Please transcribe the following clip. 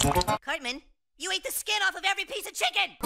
Cartman, you ate the skin off of every piece of chicken!